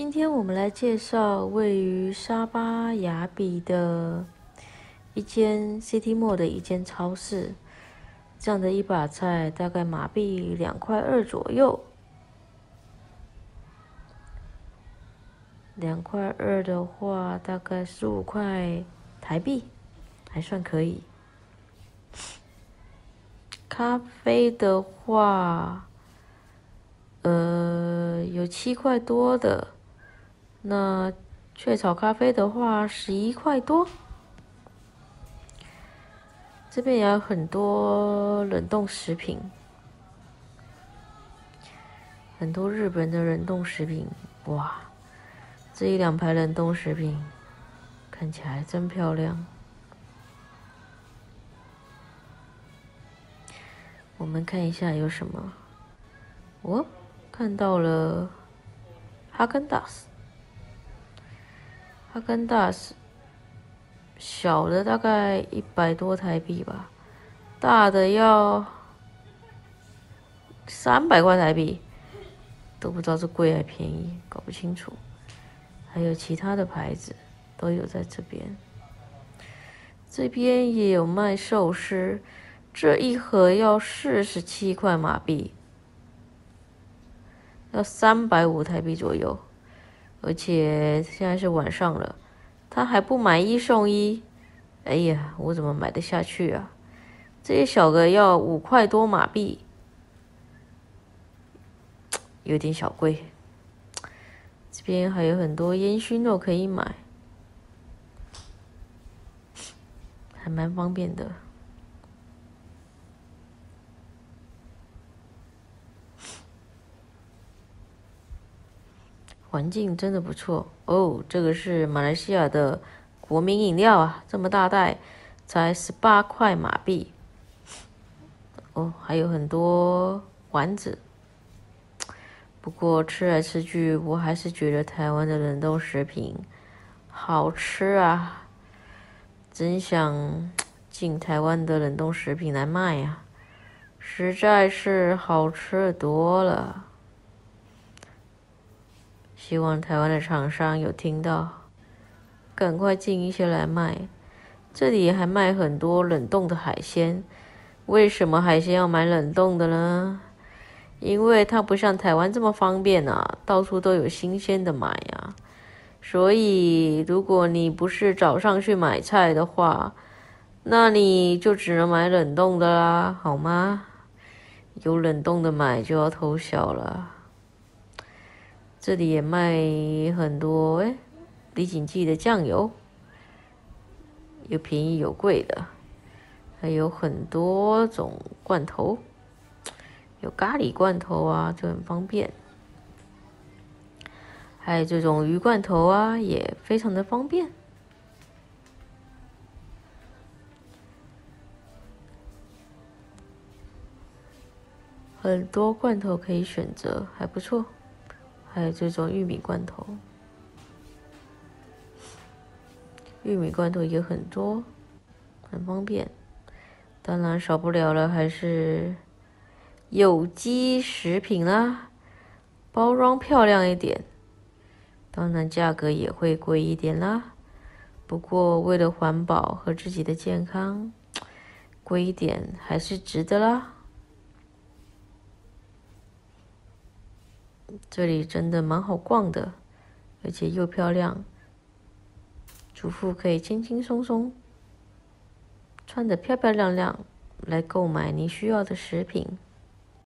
今天我们来介绍位于沙巴雅比的一间 City Mall 的一间超市。这样的一把菜大概马币两块二左右，两块二的话大概十五块台币，还算可以。咖啡的话，呃，有七块多的。那雀巢咖啡的话，十一块多。这边也有很多冷冻食品，很多日本的冷冻食品，哇！这一两排冷冻食品看起来真漂亮。我们看一下有什么，我看到了哈根达斯。哈根达斯小的大概一百多台币吧，大的要三百块台币，都不知道是贵还便宜，搞不清楚。还有其他的牌子都有在这边，这边也有卖寿司，这一盒要四十七块马币，要三百五台币左右。而且现在是晚上了，他还不买一送一，哎呀，我怎么买得下去啊？这些小个要五块多马币，有点小贵。这边还有很多烟熏肉可以买，还蛮方便的。环境真的不错哦，这个是马来西亚的国民饮料啊，这么大袋，才十八块马币。哦，还有很多丸子。不过吃来吃去，我还是觉得台湾的冷冻食品好吃啊，真想进台湾的冷冻食品来卖呀，实在是好吃多了。希望台湾的厂商有听到，赶快进一些来卖。这里还卖很多冷冻的海鲜。为什么海鲜要买冷冻的呢？因为它不像台湾这么方便啊，到处都有新鲜的买呀。所以如果你不是早上去买菜的话，那你就只能买冷冻的啦，好吗？有冷冻的买就要偷笑了。这里也卖很多哎，李锦记的酱油，有便宜有贵的，还有很多种罐头，有咖喱罐头啊，就很方便。还有这种鱼罐头啊，也非常的方便，很多罐头可以选择，还不错。还有这种玉米罐头，玉米罐头也很多，很方便。当然少不了了，还是有机食品啦，包装漂亮一点，当然价格也会贵一点啦。不过为了环保和自己的健康，贵一点还是值得啦。这里真的蛮好逛的，而且又漂亮，主妇可以轻轻松松穿的漂漂亮亮来购买你需要的食品。